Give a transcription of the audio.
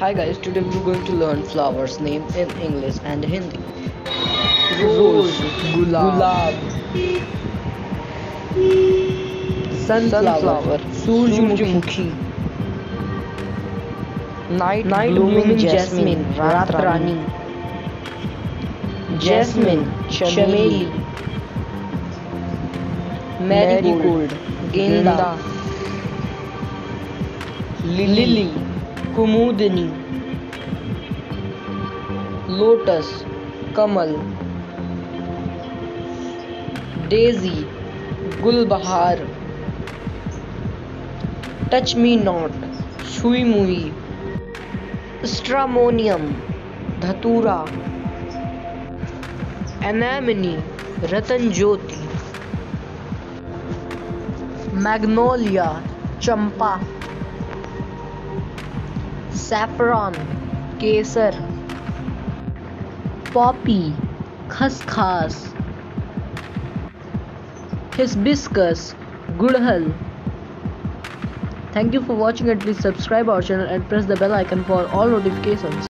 Hi guys, today we're going to learn flowers name in English and Hindi. Rose, gulab, sunflower, surjmukhi, night, Night blooming jasmine, ratrani, jasmine, chameli, marigold, genda, lily, kumudini, lotus, kamal, daisy, gulbahar, touch me not, chhuimui, stramonium, dhatura, anemone ratan jyoti magnolia, champa. Saffron, kesar, poppy, khaskhas, hibiscus, gudhal. Thank you for watching and please subscribe our channel and press the bell icon for all notifications.